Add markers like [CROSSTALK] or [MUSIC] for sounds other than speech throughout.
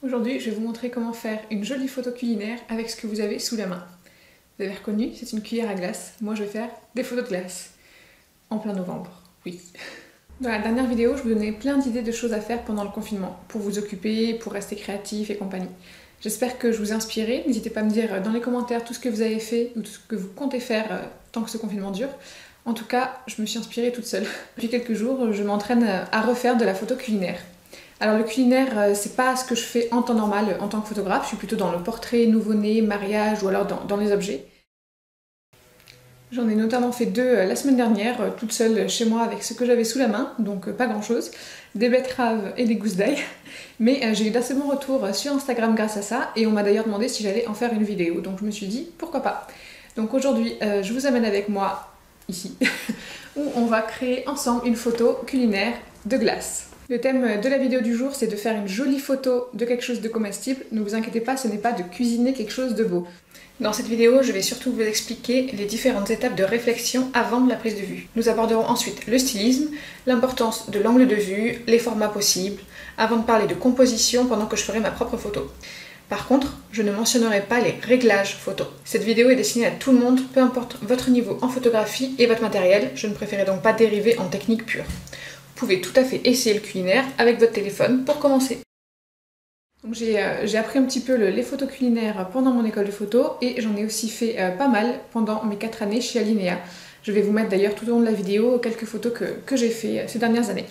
Aujourd'hui, je vais vous montrer comment faire une jolie photo culinaire avec ce que vous avez sous la main. Vous avez reconnu, c'est une cuillère à glace. Moi, je vais faire des photos de glace. En plein novembre, oui. [LAUGHS] Dans la dernière vidéo, je vous donnais plein d'idées de choses à faire pendant le confinement, pour vous occuper, pour rester créatif et compagnie. J'espère que je vous ai inspiré. N'hésitez pas à me dire dans les commentaires tout ce que vous avez fait ou tout ce que vous comptez faire euh, tant que ce confinement dure. En tout cas, je me suis inspirée toute seule. [LAUGHS] Depuis quelques jours, je m'entraîne à refaire de la photo culinaire. Alors le culinaire, euh, c'est pas ce que je fais en temps normal euh, en tant que photographe, je suis plutôt dans le portrait, nouveau-né, mariage ou alors dans, les objets. J'en ai notamment fait deux euh, la semaine dernière, toute seule chez moi avec ce que j'avais sous la main, donc pas grand chose, des betteraves et des gousses d'ail. [LAUGHS] Mais j'ai eu d'assez bons retours sur Instagram grâce à ça, et on m'a d'ailleurs demandé si j'allais en faire une vidéo, donc je me suis dit pourquoi pas. Donc aujourd'hui, je vous amène avec moi ici, [LAUGHS] où on va créer ensemble une photo culinaire de glace. Le thème de la vidéo du jour, c'est de faire une jolie photo de quelque chose de comestible. Ne vous inquiétez pas, ce n'est pas de cuisiner quelque chose de beau. Dans cette vidéo, je vais surtout vous expliquer les différentes étapes de réflexion avant la prise de vue. Nous aborderons ensuite le stylisme, l'importance de l'angle de vue, les formats possibles, avant de parler de composition pendant que je ferai ma propre photo. Par contre, je ne mentionnerai pas les réglages photo. Cette vidéo est destinée à tout le monde, peu importe votre niveau en photographie et votre matériel, je ne préférais donc pas dériver en technique pure pouvez tout à fait essayer le culinaire avec votre téléphone pour commencer. Euh, j'ai appris un petit peu les photos culinaires pendant mon école de photo et j'en ai aussi fait euh, pas mal pendant mes 4 années chez Alinea. Je vais vous mettre d'ailleurs tout au long de la vidéo quelques photos que, j'ai fait euh, ces dernières années.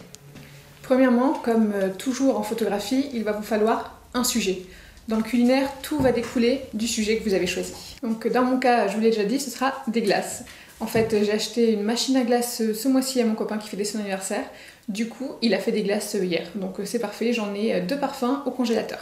Premièrement, comme toujours en photographie, il va vous falloir un sujet. Dans le culinaire, tout va découler du sujet que vous avez choisi. Donc dans mon cas, je vous l'ai déjà dit, ce sera des glaces. En fait, j'ai acheté une machine à glace ce mois-ci à mon copain qui fait son anniversaire. Du coup, il a fait des glaces hier. Donc euh, c'est parfait, j'en ai euh, deux parfums au congélateur.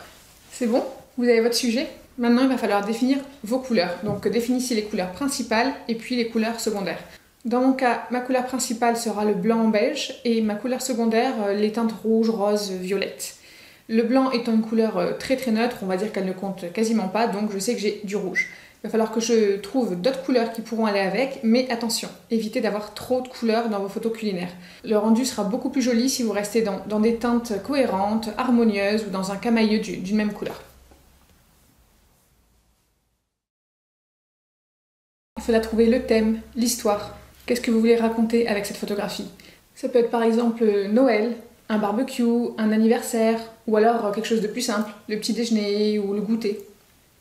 C'est bon? Vous avez votre sujet? Maintenant, il va falloir définir vos couleurs. Donc définissez les couleurs principales et puis les couleurs secondaires. Dans mon cas, ma couleur principale sera le blanc beige et ma couleur secondaire, euh, les teintes rouge, rose, violette. Le blanc étant une couleur très très neutre, on va dire qu'elle ne compte quasiment pas, donc je sais que j'ai du rouge. Il va falloir que je trouve d'autres couleurs qui pourront aller avec, mais attention, évitez d'avoir trop de couleurs dans vos photos culinaires. Le rendu sera beaucoup plus joli si vous restez dans, des teintes cohérentes, harmonieuses ou dans un camailleux d'une même couleur. Il faudra trouver le thème, l'histoire. Qu'est-ce que vous voulez raconter avec cette photographie? Ça peut être par exemple Noël, un barbecue, un anniversaire, ou alors quelque chose de plus simple, le petit déjeuner ou le goûter.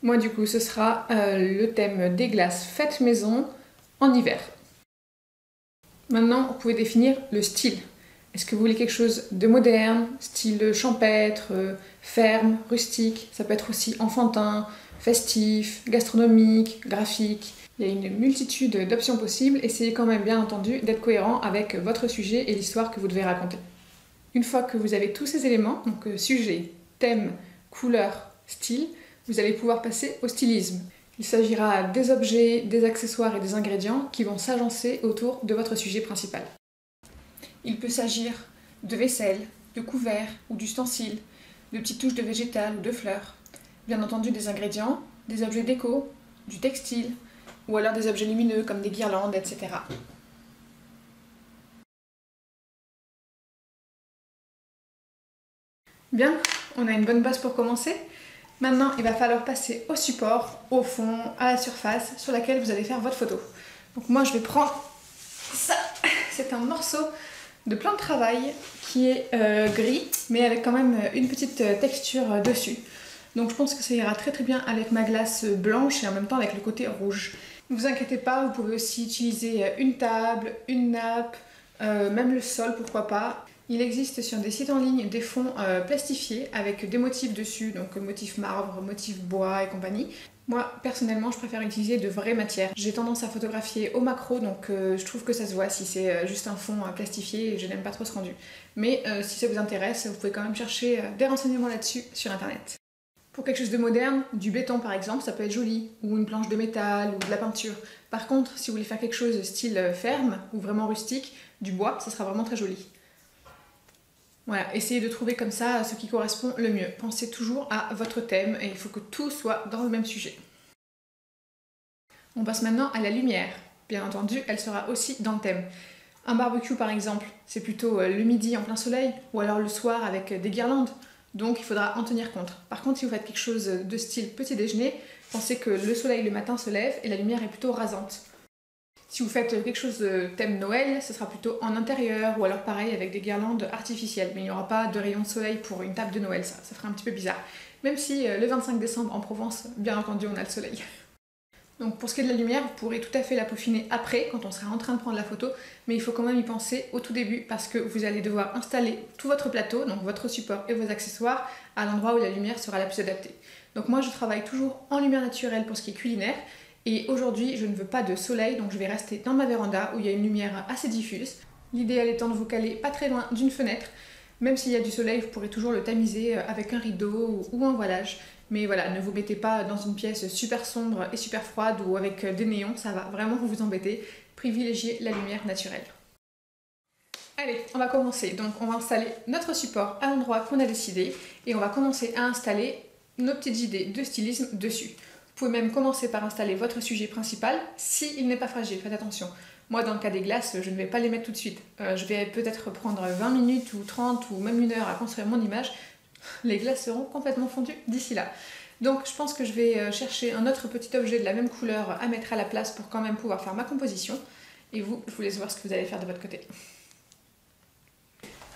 Moi, du coup, ce sera euh, le thème des glaces faites maison en hiver. Maintenant, vous pouvez définir le style. Est-ce que vous voulez quelque chose de moderne, style champêtre, euh, ferme, rustique? Ça peut être aussi enfantin, festif, gastronomique, graphique. Il y a une multitude d'options possibles. Essayez quand même bien entendu d'être cohérent avec votre sujet et l'histoire que vous devez raconter. Une fois que vous avez tous ces éléments, donc euh, sujet, thème, couleur, style, vous allez pouvoir passer au stylisme. Il s'agira des objets, des accessoires et des ingrédients qui vont s'agencer autour de votre sujet principal. Il peut s'agir de vaisselle, de couverts ou d'ustensiles, de petites touches de végétal ou de fleurs, bien entendu des ingrédients, des objets déco, du textile, ou alors des objets lumineux comme des guirlandes, etc. Bien, on a une bonne base pour commencer. Maintenant, il va falloir passer au support, au fond, à la surface sur laquelle vous allez faire votre photo. Donc moi, je vais prendre ça. C'est un morceau de plan de travail qui est euh, gris, mais avec quand même une petite euh, texture euh, dessus. Donc je pense que ça ira très très bien avec ma glace blanche et en même temps avec le côté rouge. Ne vous inquiétez pas, vous pouvez aussi utiliser une table, une nappe, même le sol, pourquoi pas. Il existe sur des sites en ligne des fonds euh, plastifiés avec des motifs dessus, donc motifs marbre, motifs bois et compagnie. Moi, personnellement, je préfère utiliser de vraies matières. J'ai tendance à photographier au macro, donc euh, je trouve que ça se voit si c'est euh, juste un fond plastifié et je n'aime pas trop ce rendu. Mais si ça vous intéresse, vous pouvez quand même chercher des renseignements là-dessus sur internet. Pour quelque chose de moderne, du béton par exemple, ça peut être joli, ou une planche de métal, ou de la peinture. Par contre, si vous voulez faire quelque chose de style ferme, ou vraiment rustique, du bois, ça sera vraiment très joli. Voilà, essayez de trouver comme ça ce qui correspond le mieux. Pensez toujours à votre thème et il faut que tout soit dans le même sujet. On passe maintenant à la lumière. Bien entendu, elle sera aussi dans le thème. Un barbecue par exemple, c'est plutôt euh, le midi en plein soleil ou alors le soir avec des guirlandes. donc il faudra en tenir compte. Par contre, si vous faites quelque chose de style petit déjeuner, pensez que le soleil le matin se lève et la lumière est plutôt rasante. Si vous faites quelque chose de thème Noël, ce sera plutôt en intérieur ou alors pareil avec des guirlandes artificielles. Mais il n'y aura pas de rayon de soleil pour une table de Noël, ça, ça ferait un petit peu bizarre. Même si euh, le 25 décembre en Provence, bien entendu, on a le soleil. [LAUGHS] Donc pour ce qui est de la lumière, vous pourrez tout à fait la peaufiner après, quand on sera en train de prendre la photo, mais il faut quand même y penser au tout début parce que vous allez devoir installer tout votre plateau, donc votre support et vos accessoires, à l'endroit où la lumière sera la plus adaptée. Donc moi je travaille toujours en lumière naturelle pour ce qui est culinaire, et aujourd'hui, je ne veux pas de soleil, donc je vais rester dans ma véranda où il y a une lumière assez diffuse. L'idéal étant de vous caler pas très loin d'une fenêtre. Même s'il y a du soleil, vous pourrez toujours le tamiser euh, avec un rideau ou un voilage. Mais voilà, ne vous mettez pas dans une pièce super sombre et super froide ou avec euh, des néons, ça va vraiment vous embêter. Privilégiez la lumière naturelle. Allez, on va commencer. Donc on va installer notre support à l'endroit qu'on a décidé et on va commencer à installer nos petites idées de stylisme dessus. Vous pouvez même commencer par installer votre sujet principal s'il n'est pas fragile, faites attention. Moi, dans le cas des glaces, je ne vais pas les mettre tout de suite. Euh, je vais peut-être prendre 20 minutes ou 30 ou même une heure à construire mon image. [LAUGHS] Les glaces seront complètement fondues d'ici là. Donc je pense que je vais euh, chercher un autre petit objet de la même couleur à mettre à la place pour quand même pouvoir faire ma composition. Et vous, je vous laisse voir ce que vous allez faire de votre côté.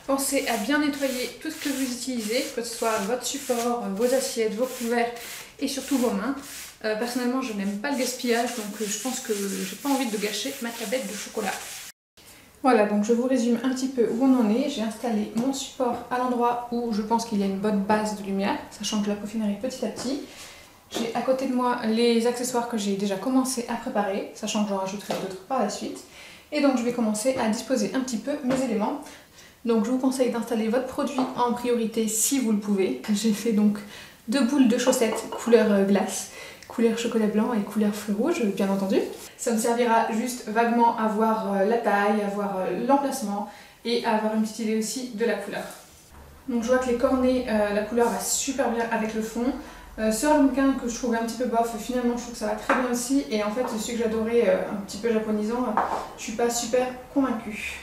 Pensez à bien nettoyer tout ce que vous utilisez, que ce soit votre support, vos assiettes, vos couverts et surtout vos mains. Euh, personnellement, je n'aime pas le gaspillage, donc euh, je pense que j'ai pas envie de gâcher ma tablette de chocolat. Voilà, donc je vous résume un petit peu où on en est. J'ai installé mon support à l'endroit où je pense qu'il y a une bonne base de lumière, sachant que la peaufinerai petit à petit. J'ai à côté de moi les accessoires que j'ai déjà commencé à préparer, sachant que j'en rajouterai d'autres par la suite. Et donc je vais commencer à disposer un petit peu mes éléments. Donc je vous conseille d'installer votre produit en priorité si vous le pouvez. J'ai fait donc deux boules de chaussettes couleur euh, glace couleur chocolat blanc et couleur feu rouge, bien entendu. Ça me servira juste vaguement à voir euh, la taille, à voir euh, l'emplacement et à avoir une petite idée aussi de la couleur. Donc je vois que les cornets, euh, la couleur va super bien avec le fond. ce ramequin que je trouvais un petit peu bof, finalement je trouve que ça va très bien aussi. Et en fait celui que j'adorais, un petit peu japonisant, je suis pas super convaincue.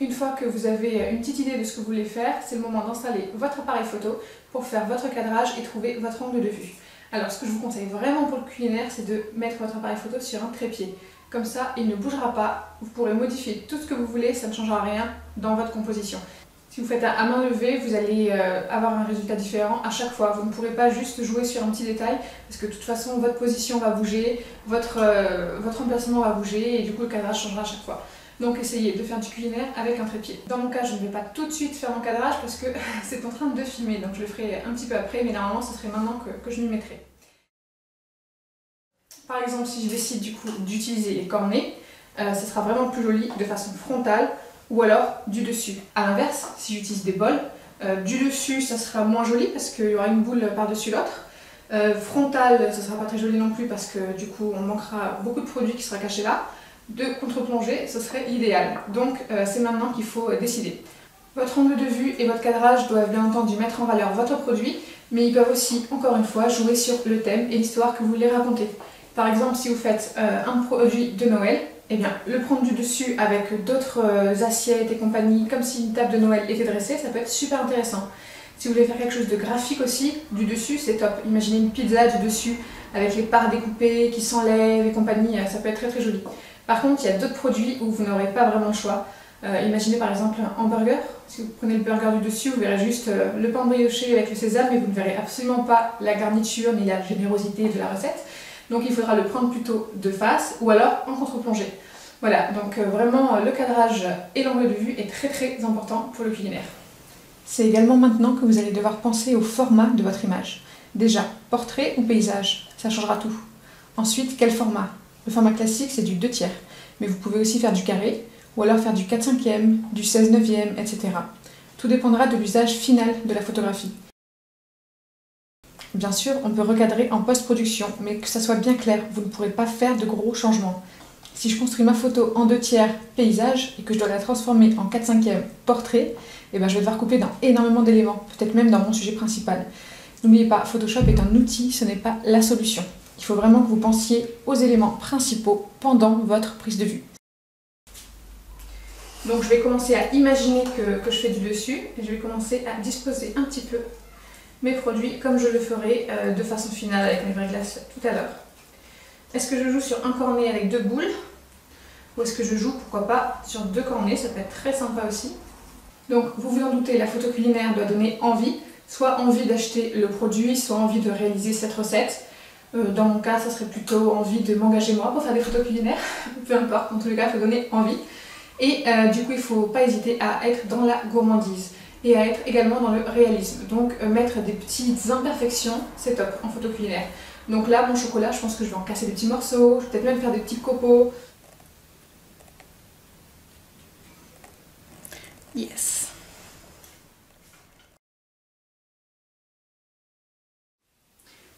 Une fois que vous avez une petite idée de ce que vous voulez faire, c'est le moment d'installer votre appareil photo pour faire votre cadrage et trouver votre angle de vue. Alors ce que je vous conseille vraiment pour le culinaire, c'est de mettre votre appareil photo sur un trépied. Comme ça, il ne bougera pas, vous pourrez modifier tout ce que vous voulez, ça ne changera rien dans votre composition. Si vous faites à main levée, vous allez euh, avoir un résultat différent à chaque fois. Vous ne pourrez pas juste jouer sur un petit détail parce que de toute façon, votre position va bouger, votre, euh, votre emplacement va bouger et du coup, le cadrage changera à chaque fois. Donc essayez de faire du culinaire avec un trépied. Dans mon cas, je ne vais pas tout de suite faire mon cadrage parce que [LAUGHS] c'est en train de filmer, donc je le ferai un petit peu après, mais normalement ce serait maintenant que, je m'y mettrai. Par exemple, si je décide du coup d'utiliser les cornets, euh, ce sera vraiment plus joli de façon frontale ou alors du dessus. A l'inverse, si j'utilise des bols, euh, du dessus ça sera moins joli parce qu'il y aura une boule par-dessus l'autre. Euh, frontal, ça sera pas très joli non plus parce que du coup on manquera beaucoup de produits qui sera caché là de contre-plongée, ce serait idéal. Donc euh, c'est maintenant qu'il faut euh, décider. Votre angle de vue et votre cadrage doivent bien entendu mettre en valeur votre produit, mais ils peuvent aussi, encore une fois, jouer sur le thème et l'histoire que vous voulez raconter. Par exemple, si vous faites euh, un produit de Noël, eh bien, le prendre du dessus avec d'autres assiettes et compagnie, comme si une table de Noël était dressée, ça peut être super intéressant. Si vous voulez faire quelque chose de graphique aussi, du dessus, c'est top. Imaginez une pizza du dessus avec les parts découpées qui s'enlèvent et compagnie, ça peut être très très joli. Par contre, il y a d'autres produits où vous n'aurez pas vraiment le choix. Euh, imaginez par exemple un hamburger. Si vous prenez le burger du dessus, vous verrez juste euh, le pain brioché avec le sésame, mais vous ne verrez absolument pas la garniture ni la générosité de la recette. Donc il faudra le prendre plutôt de face ou alors en contre-plongée. Voilà, donc euh, vraiment le cadrage et l'angle de vue est très très important pour le culinaire. C'est également maintenant que vous allez devoir penser au format de votre image. Déjà, portrait ou paysage, ça changera tout. Ensuite, quel format? Le format classique, c'est du 2 tiers, mais vous pouvez aussi faire du carré, ou alors faire du 4 5 e du 16 9 e etc. Tout dépendra de l'usage final de la photographie. Bien sûr, on peut recadrer en post-production, mais que ça soit bien clair, vous ne pourrez pas faire de gros changements. Si je construis ma photo en 2 tiers paysage et que je dois la transformer en 4 5 e portrait, eh ben je vais devoir couper dans énormément d'éléments, peut-être même dans mon sujet principal. N'oubliez pas, Photoshop est un outil, ce n'est pas la solution. Il faut vraiment que vous pensiez aux éléments principaux pendant votre prise de vue. Donc je vais commencer à imaginer que, je fais du dessus et je vais commencer à disposer un petit peu mes produits comme je le ferai euh, de façon finale avec mes vraies glaces tout à l'heure. Est-ce que je joue sur un cornet avec deux boules ou est-ce que je joue, pourquoi pas, sur deux cornets? Ça peut être très sympa aussi. Donc, vous vous en doutez, la photo culinaire doit donner envie, soit envie d'acheter le produit, soit envie de réaliser cette recette. Euh, dans mon cas, ça serait plutôt envie de m'engager moi pour faire des photos culinaires, [LAUGHS] peu importe, en tous les cas, il faut donner envie. Et euh, du coup, il ne faut pas hésiter à être dans la gourmandise et à être également dans le réalisme. Donc, euh, mettre des petites imperfections, c'est top en photo culinaire. Donc là, mon chocolat, je pense que je vais en casser des petits morceaux, je vais peut-être même faire des petits copeaux. Yes.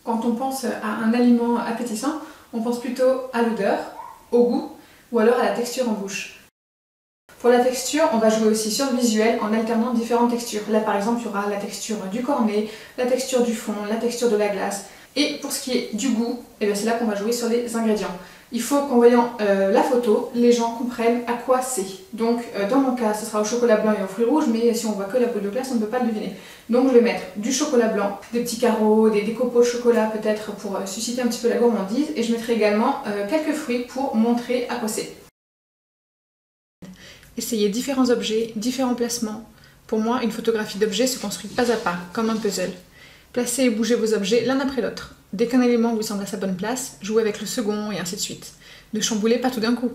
Quand on pense à un aliment appétissant, on pense plutôt à l'odeur, au goût ou alors à la texture en bouche. Pour la texture, on va jouer aussi sur le visuel en alternant différentes textures. Là par exemple, il y aura la texture du cornet, la texture du fond, la texture de la glace. Et pour ce qui est du goût, eh c'est là qu'on va jouer sur les ingrédients. Il faut qu'en voyant euh, la photo, les gens comprennent à quoi c'est. Donc euh, dans mon cas, ce sera au chocolat blanc et au fruits rouges, mais si on voit que la boule de glace, on ne peut pas le deviner. Donc je vais mettre du chocolat blanc, des petits carreaux, des, des copeaux de chocolat peut-être pour euh, susciter un petit peu la gourmandise, et je mettrai également quelques fruits pour montrer à quoi c'est. Essayez différents objets, différents placements. Pour moi, une photographie d'objet se construit pas à pas, comme un puzzle. Placez et bougez vos objets l'un après l'autre. Dès qu'un élément vous semble à sa bonne place, jouez avec le second et ainsi de suite. Ne chamboulez pas tout d'un coup.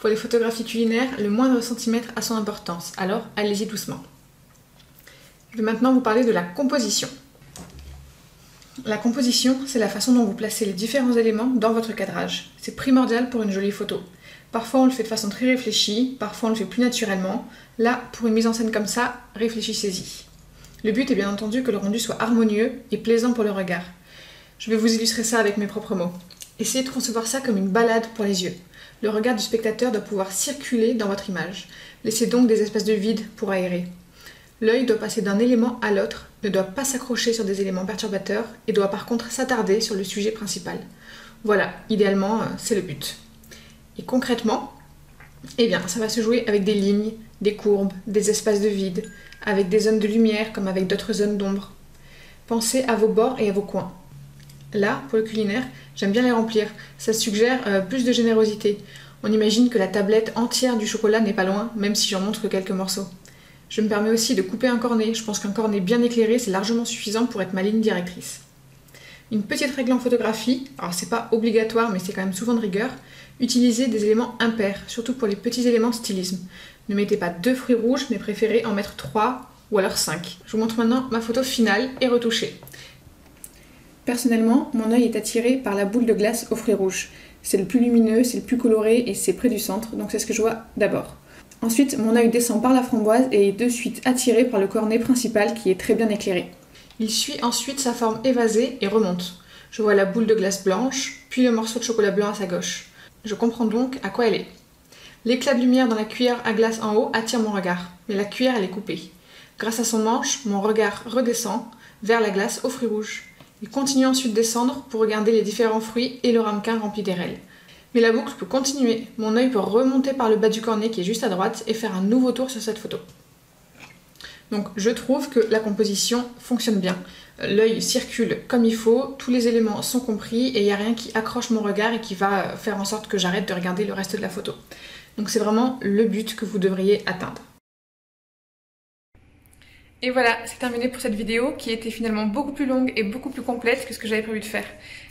Pour les photographies culinaires, le moindre centimètre a son importance, alors allez-y doucement. Je vais maintenant vous parler de la composition. La composition, c'est la façon dont vous placez les différents éléments dans votre cadrage. C'est primordial pour une jolie photo. Parfois on le fait de façon très réfléchie, parfois on le fait plus naturellement. Là, pour une mise en scène comme ça, réfléchissez-y. Le but est bien entendu que le rendu soit harmonieux et plaisant pour le regard. Je vais vous illustrer ça avec mes propres mots. Essayez de concevoir ça comme une balade pour les yeux. Le regard du spectateur doit pouvoir circuler dans votre image. Laissez donc des espaces de vide pour aérer. L'œil doit passer d'un élément à l'autre, ne doit pas s'accrocher sur des éléments perturbateurs et doit par contre s'attarder sur le sujet principal. Voilà, idéalement, euh, c'est le but. Et concrètement, eh bien, ça va se jouer avec des lignes, des courbes, des espaces de vide, avec des zones de lumière comme avec d'autres zones d'ombre. Pensez à vos bords et à vos coins. Là, pour le culinaire, j'aime bien les remplir. Ça suggère euh, plus de générosité. On imagine que la tablette entière du chocolat n'est pas loin, même si j'en montre que quelques morceaux. Je me permets aussi de couper un cornet. Je pense qu'un cornet bien éclairé, c'est largement suffisant pour être ma ligne directrice. Une petite règle en photographie, alors c'est pas obligatoire, mais c'est quand même souvent de rigueur, utilisez des éléments impairs, surtout pour les petits éléments stylisme. Ne mettez pas deux fruits rouges, mais préférez en mettre trois ou alors cinq. Je vous montre maintenant ma photo finale et retouchée. Personnellement, mon œil est attiré par la boule de glace aux fruits rouges. C'est le plus lumineux, c'est le plus coloré et c'est près du centre, donc c'est ce que je vois d'abord. Ensuite, mon œil descend par la framboise et est de suite attiré par le cornet principal qui est très bien éclairé. Il suit ensuite sa forme évasée et remonte. Je vois la boule de glace blanche, puis le morceau de chocolat blanc à sa gauche. Je comprends donc à quoi elle est. L'éclat de lumière dans la cuillère à glace en haut attire mon regard, mais la cuillère elle est coupée. Grâce à son manche, mon regard redescend vers la glace aux fruits rouges. Il continue ensuite descendre pour regarder les différents fruits et le ramequin rempli d'érelles. Mais la boucle peut continuer. Mon œil peut remonter par le bas du cornet qui est juste à droite et faire un nouveau tour sur cette photo. Donc je trouve que la composition fonctionne bien. L'œil circule comme il faut, tous les éléments sont compris et il n'y a rien qui accroche mon regard et qui va faire en sorte que j'arrête de regarder le reste de la photo. Donc c'est vraiment le but que vous devriez atteindre. Et voilà, c'est terminé pour cette vidéo qui était finalement beaucoup plus longue et beaucoup plus complète que ce que j'avais prévu de faire.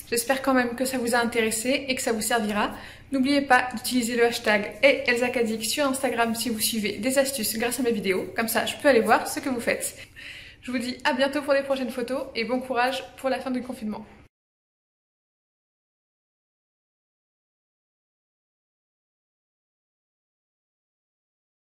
J'espère quand même que ça vous a intéressé et que ça vous servira. N'oubliez pas d'utiliser le hashtag et sur Instagram si vous suivez des astuces grâce à mes vidéos. Comme ça, je peux aller voir ce que vous faites. Je vous dis à bientôt pour les prochaines photos et bon courage pour la fin du confinement.